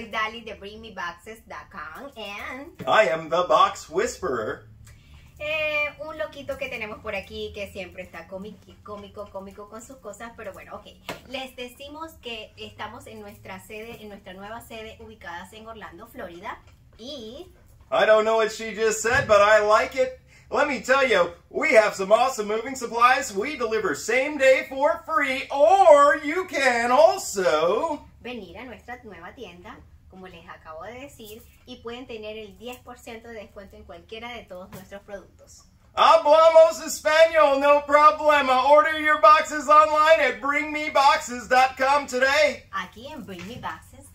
soy Dali de BringMeBoxes.com and I am the Box Whisperer. eh, un loquito que tenemos por aquí que siempre está cómico, cómico, cómico con sus cosas, pero bueno, ok. Les decimos que estamos en nuestra sede, en nuestra nueva sede ubicadas en Orlando, Florida y I don't know what she just said, but I like it. Let me tell you, we have some awesome moving supplies. We deliver same day for free, or you can also. venir a nuestra nueva tienda, como les acabo de decir, y pueden tener el 10% de descuento en cualquiera de todos nuestros productos. Hablamos Espanol, no problema. Order your boxes online at bringmeboxes.com today. Aquí en Bring Me Boxes.